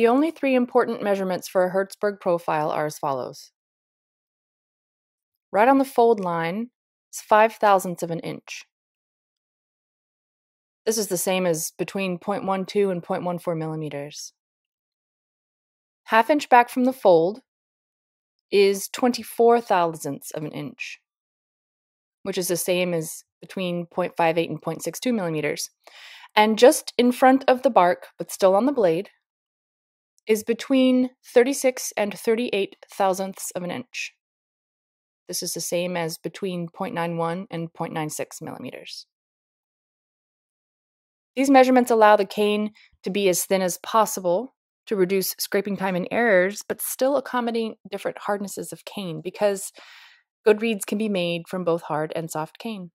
The only three important measurements for a Herzberg profile are as follows. Right on the fold line is 5 thousandths of an inch. This is the same as between 0.12 and 0.14 millimeters. Half inch back from the fold is 24 thousandths of an inch, which is the same as between 0.58 and 0.62 millimeters. And just in front of the bark, but still on the blade, is between 36 and 38 thousandths of an inch. This is the same as between 0.91 and 0.96 millimeters. These measurements allow the cane to be as thin as possible to reduce scraping time and errors, but still accommodate different hardnesses of cane because good reeds can be made from both hard and soft cane.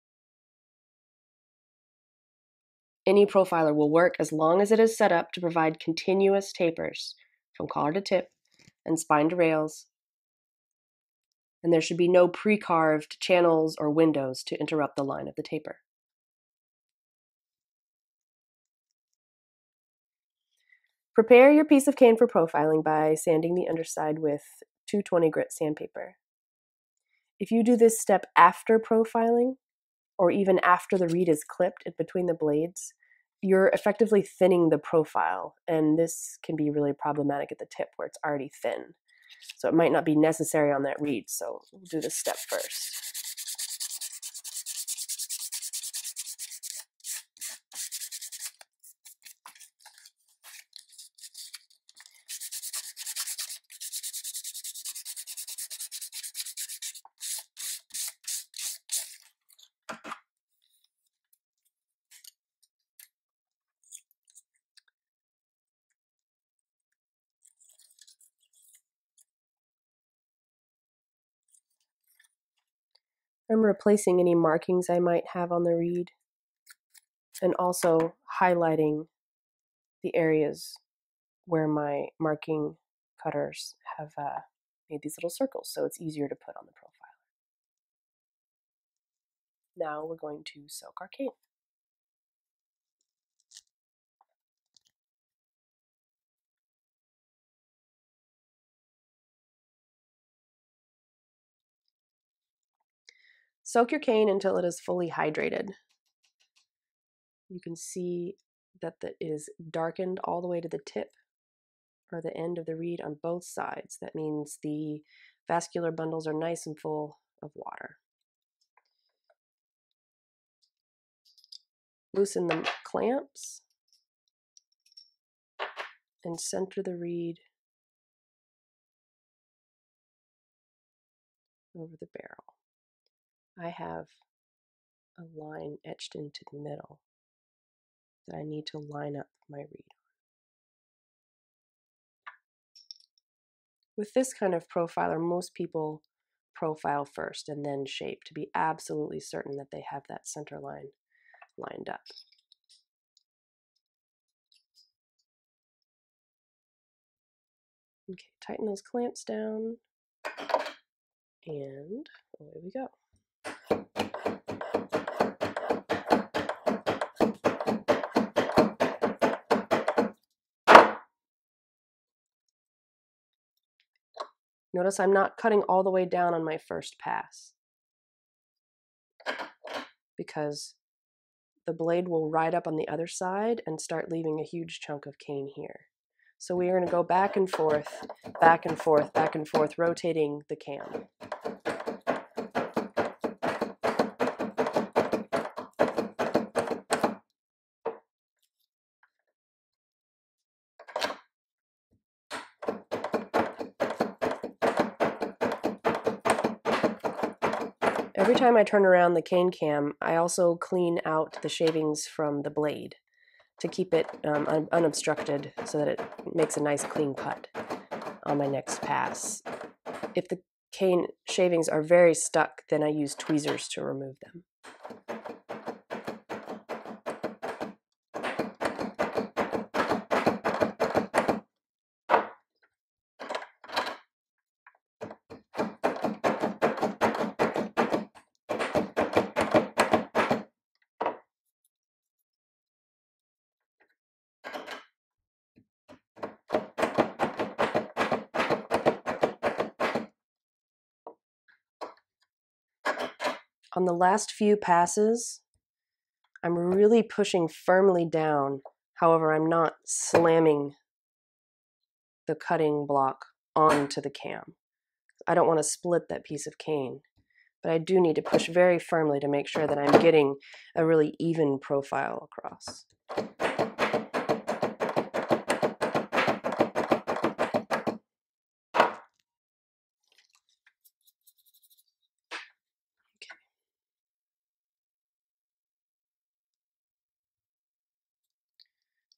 Any profiler will work as long as it is set up to provide continuous tapers from collar to tip and spine to rails. And there should be no pre carved channels or windows to interrupt the line of the taper. Prepare your piece of cane for profiling by sanding the underside with 220 grit sandpaper. If you do this step after profiling, or even after the reed is clipped in between the blades, you're effectively thinning the profile, and this can be really problematic at the tip where it's already thin. So it might not be necessary on that reed, so we'll do this step first. I'm replacing any markings I might have on the reed and also highlighting the areas where my marking cutters have uh, made these little circles so it's easier to put on the profile. Now we're going to soak our cane. Soak your cane until it is fully hydrated. You can see that it is darkened all the way to the tip or the end of the reed on both sides. That means the vascular bundles are nice and full of water. Loosen the clamps and center the reed over the barrel. I have a line etched into the middle that I need to line up my reed on. With this kind of profiler, most people profile first and then shape to be absolutely certain that they have that center line lined up. Okay, tighten those clamps down and away we go. Notice I'm not cutting all the way down on my first pass because the blade will ride up on the other side and start leaving a huge chunk of cane here. So we are going to go back and forth, back and forth, back and forth, rotating the cam. Time I turn around the cane cam, I also clean out the shavings from the blade to keep it um, un unobstructed so that it makes a nice clean cut on my next pass. If the cane shavings are very stuck, then I use tweezers to remove them. On the last few passes, I'm really pushing firmly down. However, I'm not slamming the cutting block onto the cam. I don't want to split that piece of cane, but I do need to push very firmly to make sure that I'm getting a really even profile across.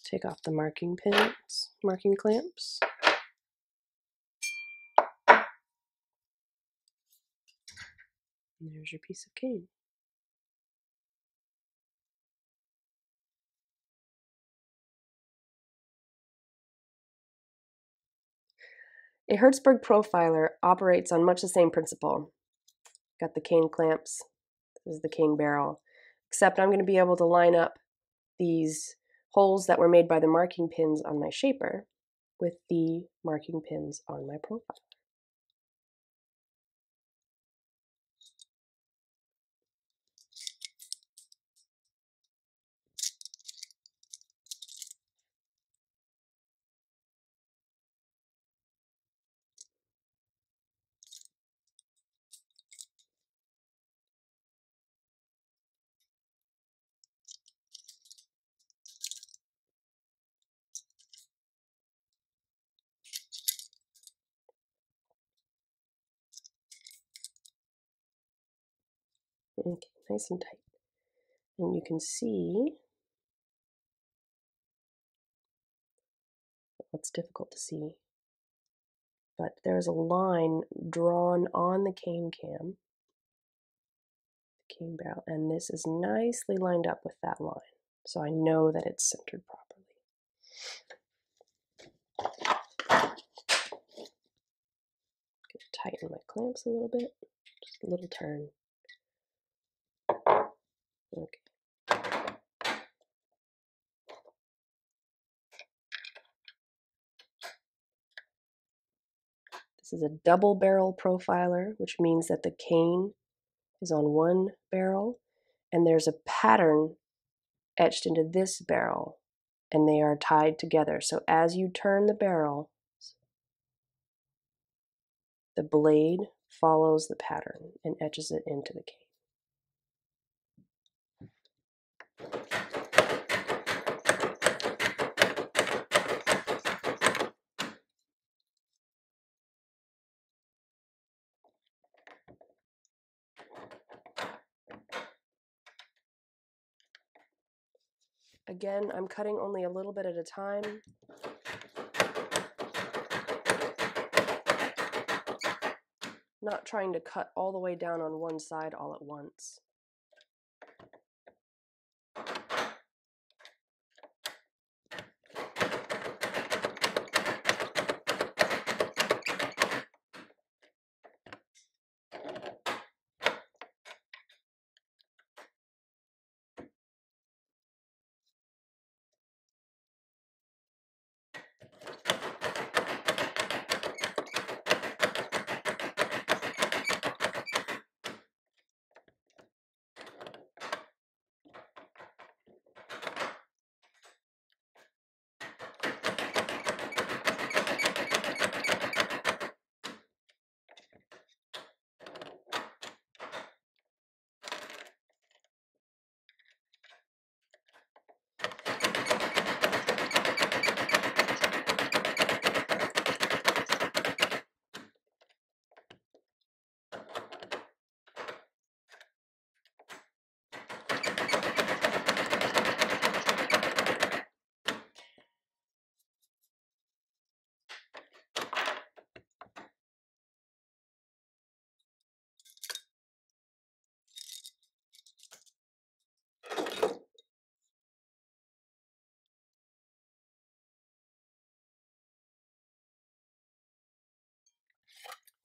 Take off the marking pins, marking clamps. And there's your piece of cane. A Herzberg profiler operates on much the same principle. Got the cane clamps, this is the cane barrel, except I'm going to be able to line up these holes that were made by the marking pins on my shaper with the marking pins on my profile. Okay, nice and tight. And you can see what's difficult to see, but there's a line drawn on the cane cam, the cane barrel, and this is nicely lined up with that line. So I know that it's centered properly. tighten my clamps a little bit, just a little turn. Okay. This is a double barrel profiler, which means that the cane is on one barrel and there's a pattern etched into this barrel and they are tied together. So as you turn the barrel, the blade follows the pattern and etches it into the cane. Again, I'm cutting only a little bit at a time. Not trying to cut all the way down on one side all at once.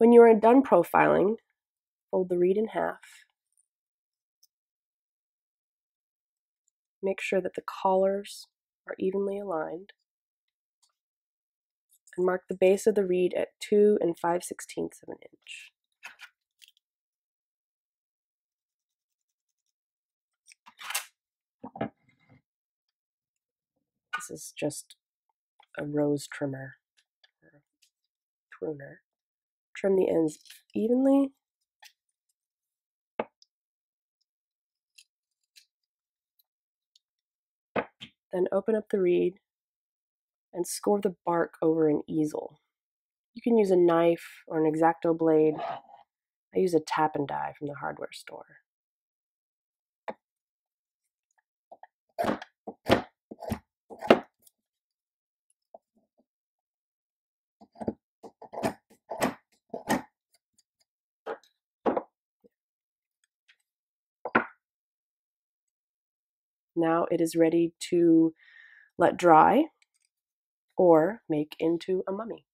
When you are done profiling, fold the reed in half. Make sure that the collars are evenly aligned. And mark the base of the reed at 2 and 5 sixteenths of an inch. This is just a rose trimmer, pruner. Trim the ends evenly. Then open up the reed and score the bark over an easel. You can use a knife or an X-Acto blade. I use a tap and die from the hardware store. Now it is ready to let dry or make into a mummy.